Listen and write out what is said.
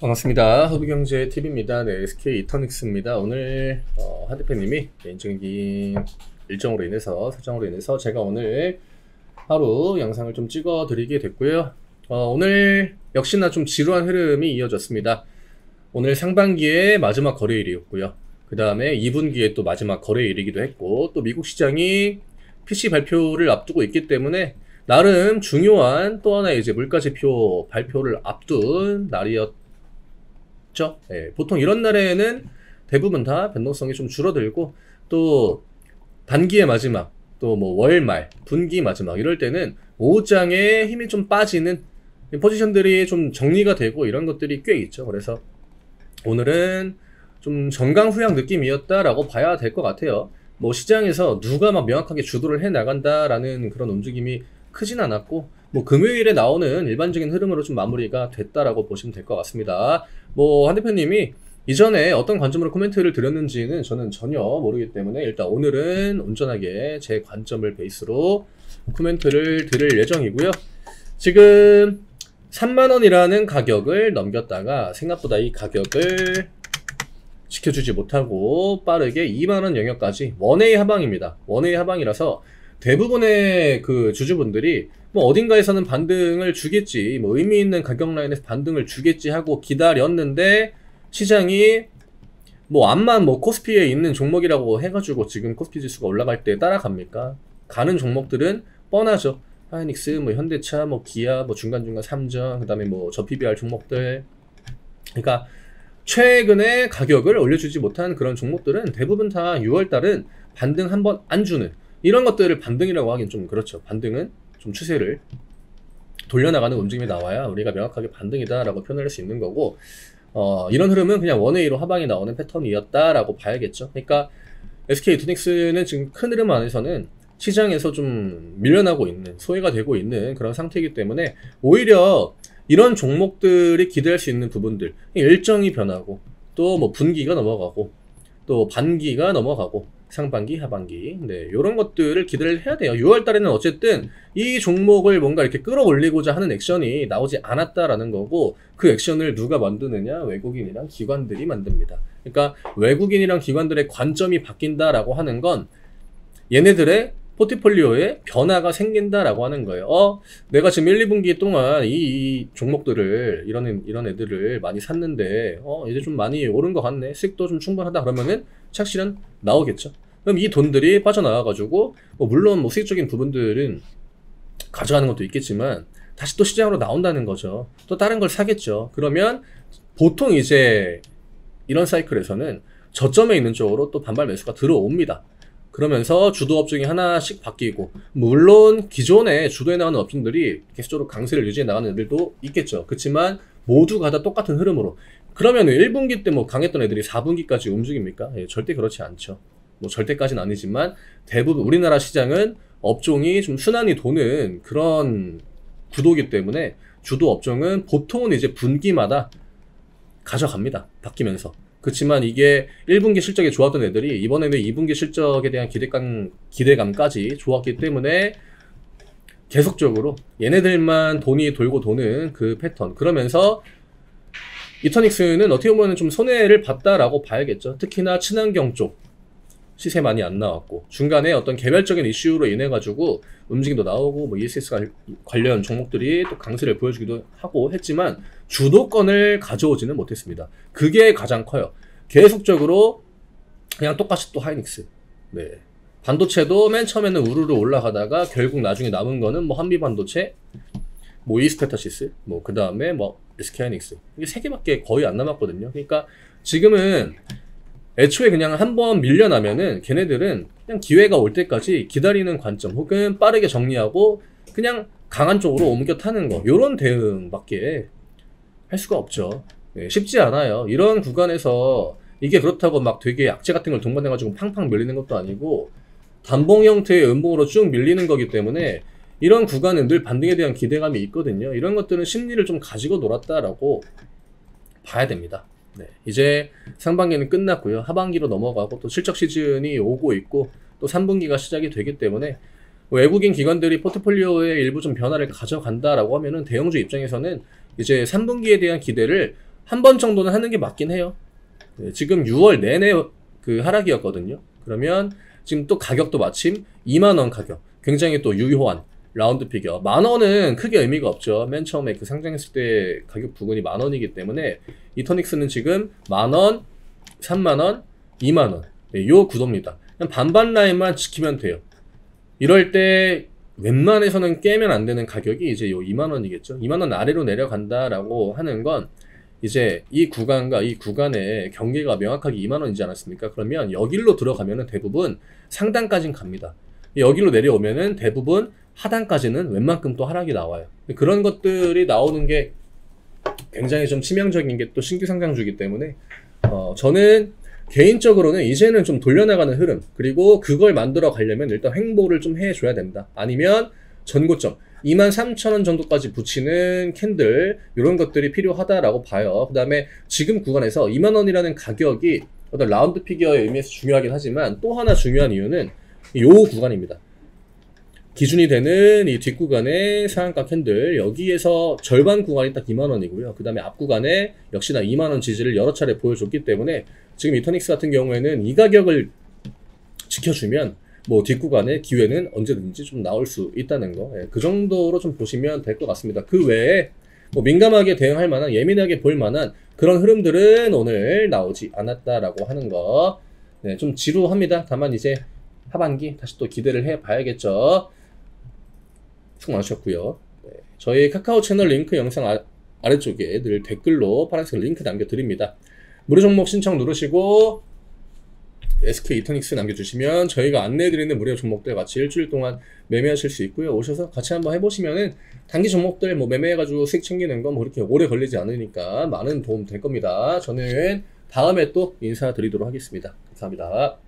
반갑습니다. 허브경제TV입니다. 네, SK 이터닉스입니다. 오늘 어, 하 대표님이 개인적인 일정으로 인해서 사정으로 인해서 제가 오늘 하루 영상을 좀 찍어 드리게 됐고요. 어, 오늘 역시나 좀 지루한 흐름이 이어졌습니다. 오늘 상반기의 마지막 거래일이었고요. 그 다음에 2분기에 또 마지막 거래일이기도 했고 또 미국 시장이 PC 발표를 앞두고 있기 때문에 나름 중요한 또 하나의 이제 물가지표 발표를 앞둔 날이었 있죠. 예, 보통 이런 날에는 대부분 다 변동성이 좀 줄어들고 또 단기의 마지막 또 뭐 월말 분기 마지막 이럴 때는 오후장에 힘이 좀 빠지는 포지션들이 좀 정리가 되고 이런 것들이 꽤 있죠. 그래서 오늘은 좀 정강 후양 느낌이었다라고 봐야 될 것 같아요. 뭐 시장에서 누가 막 명확하게 주도를 해 나간다라는 그런 움직임이 크진 않았고 뭐 금요일에 나오는 일반적인 흐름으로 좀 마무리가 됐다라고 보시면 될 것 같습니다. 뭐 한 대표님이 이전에 어떤 관점으로 코멘트를 드렸는지는 저는 전혀 모르기 때문에 일단 오늘은 온전하게 제 관점을 베이스로 코멘트를 드릴 예정이고요. 지금 3만원이라는 가격을 넘겼다가 생각보다 이 가격을 지켜주지 못하고 빠르게 2만원 영역까지 원웨이 하방입니다. 원웨이 하방이라서 대부분의 그 주주분들이 뭐 어딘가에서는 반등을 주겠지, 뭐 의미 있는 가격 라인에서 반등을 주겠지 하고 기다렸는데 시장이 뭐 암만 뭐 코스피에 있는 종목이라고 해가지고 지금 코스피 지수가 올라갈 때 따라갑니까? 가는 종목들은 뻔하죠. 하이닉스, 뭐 현대차, 뭐 기아, 뭐 중간중간 삼정, 그 다음에 뭐 저PBR 종목들. 그러니까 최근에 가격을 올려주지 못한 그런 종목들은 대부분 다 6월달은 반등 한번 안 주는 이런 것들을 반등이라고 하긴 좀 그렇죠. 반등은 좀 추세를 돌려나가는 움직임이 나와야 우리가 명확하게 반등이다라고 표현할 수 있는 거고 어, 이런 흐름은 그냥 원웨이로 하방이 나오는 패턴이었다라고 봐야겠죠. 그러니까 SK 투닉스는 지금 큰 흐름 안에서는 시장에서 좀 밀려나고 있는 소외가 되고 있는 그런 상태이기 때문에 오히려 이런 종목들이 기대할 수 있는 부분들 일정이 변하고 또 뭐 분기가 넘어가고 또 반기가 넘어가고 상반기, 하반기. 네, 요런 것들을 기대를 해야 돼요. 6월 달에는 어쨌든 이 종목을 뭔가 이렇게 끌어올리고자 하는 액션이 나오지 않았다라는 거고 그 액션을 누가 만드느냐? 외국인이랑 기관들이 만듭니다. 그러니까 외국인이랑 기관들의 관점이 바뀐다라고 하는 건 얘네들의 포트폴리오에 변화가 생긴다라고 하는 거예요. 어, 내가 지금 1, 2분기 동안 이, 이 종목들을 이런 이런 애들을 많이 샀는데 어, 이제 좀 많이 오른 것 같네. 수익도 좀 충분하다 그러면은 착실은 나오겠죠. 그럼 이 돈들이 빠져나와 가지고 뭐 물론 뭐 수익적인 부분들은 가져가는 것도 있겠지만 다시 또 시장으로 나온다는 거죠. 또 다른 걸 사겠죠. 그러면 보통 이제 이런 사이클에서는 저점에 있는 쪽으로 또 반발 매수가 들어옵니다. 그러면서 주도 업종이 하나씩 바뀌고 물론 기존에 주도해 나가는 업종들이 계속적으로 강세를 유지해 나가는 애들도 있겠죠. 그렇지만 모두가 다 똑같은 흐름으로 그러면 1분기 때 뭐 강했던 애들이 4분기까지 움직입니까? 예, 절대 그렇지 않죠. 뭐 절대까지는 아니지만 대부분 우리나라 시장은 업종이 좀 순환이 도는 그런 구도기 때문에 주도 업종은 보통은 이제 분기마다 가져갑니다. 바뀌면서. 그렇지만 이게 1분기 실적이 좋았던 애들이 이번에는 2분기 실적에 대한 기대감, 기대감까지 좋았기 때문에 계속적으로 얘네들만 돈이 돌고 도는 그 패턴. 그러면서 이터닉스는 어떻게 보면 좀 손해를 봤다라고 봐야겠죠. 특히나 친환경 쪽 시세 많이 안 나왔고 중간에 어떤 개별적인 이슈로 인해 가지고 움직임도 나오고 뭐 ESS 관련 종목들이 또 강세를 보여주기도 하고 했지만 주도권을 가져오지는 못했습니다. 그게 가장 커요. 계속적으로 그냥 똑같이 또 하이닉스. 네. 반도체도 맨 처음에는 우르르 올라가다가 결국 나중에 남은 거는 뭐 한미 반도체, 뭐 이스페타시스, 뭐 그 다음에 뭐 SK 하이닉스 이게 세 개밖에 거의 안 남았거든요. 그러니까 지금은 애초에 그냥 한번 밀려나면은 걔네들은 그냥 기회가 올 때까지 기다리는 관점 혹은 빠르게 정리하고 그냥 강한 쪽으로 옮겨 타는 거 요런 대응밖에 할 수가 없죠. 네, 쉽지 않아요. 이런 구간에서 이게 그렇다고 막 되게 약재 같은 걸 동반해 가지고 팡팡 밀리는 것도 아니고 단봉 형태의 음봉으로 쭉 밀리는 거기 때문에 이런 구간은 늘 반등에 대한 기대감이 있거든요. 이런 것들은 심리를 좀 가지고 놀았다라고 봐야 됩니다. 네, 이제 상반기는 끝났고요. 하반기로 넘어가고 또 실적 시즌이 오고 있고 또 3분기가 시작이 되기 때문에 외국인 기관들이 포트폴리오에 일부 좀 변화를 가져간다라고 하면은 대형주 입장에서는 이제 3분기에 대한 기대를 한 번 정도는 하는 게 맞긴 해요. 네, 지금 6월 내내 그 하락이었거든요. 그러면 지금 또 가격도 마침 2만원 가격. 굉장히 또 유효한 round figure. 만 원은 크게 의미가 없죠. 맨 처음에 그 상장했을 때 가격 부근이 만 원이기 때문에 이터닉스는 지금 만 원, 3만 원, 2만 원. 네, 요 구도입니다. 반반 라인만 지키면 돼요. 이럴 때 웬만해서는 깨면 안 되는 가격이 이제 요 2만 원이겠죠. 2만 원 아래로 내려간다라고 하는 건 이제 이 구간과 이 구간의 경계가 명확하게 2만 원이지 않았습니까? 그러면 여기로 들어가면은 대부분 상단까진 갑니다. 여기로 내려오면은 대부분 하단까지는 웬만큼 또 하락이 나와요. 그런 것들이 나오는 게 굉장히 좀 치명적인 게 또 신규 상장주기 때문에 어, 저는 개인적으로는 이제는 좀 돌려나가는 흐름 그리고 그걸 만들어 가려면 일단 횡보를 좀 해줘야 된다. 아니면 전고점 23,000원 정도까지 붙이는 candle 이런 것들이 필요하다라고 봐요. 그 다음에 지금 구간에서 2만 원이라는 가격이 어떤 round figure의 의미에서 중요하긴 하지만 또 하나 중요한 이유는 요 구간입니다. 기준이 되는 이 뒷구간의 상한가 candle 여기에서 절반 구간이 딱 2만원이고요. 그 다음에 앞 구간에 역시나 2만원 지지를 여러 차례 보여줬기 때문에 지금 이터닉스 같은 경우에는 이 가격을 지켜주면 뭐 뒷구간의 기회는 언제든지 좀 나올 수 있다는 거. 예, 그 정도로 좀 보시면 될 것 같습니다. 그 외에 뭐 민감하게 대응할 만한 예민하게 볼 만한 그런 흐름들은 오늘 나오지 않았다라고 하는 거. 네, 좀 지루합니다. 다만 이제 하반기 다시 또 기대를 해 봐야겠죠. 수고 많으셨고요. 네, 저희 카카오 채널 링크 영상 아, 아래쪽에 늘 댓글로 파란색 링크 남겨드립니다. 무료 종목 신청 누르시고 SK 이터닉스 남겨주시면 저희가 안내해드리는 무료 종목들 같이 일주일 동안 매매하실 수 있고요. 오셔서 같이 한번 해보시면은 단기 종목들 뭐 매매해가지고 수익 챙기는 건뭐 그렇게 오래 걸리지 않으니까 많은 도움 될 겁니다. 저는 다음에 또 인사드리도록 하겠습니다. 감사합니다.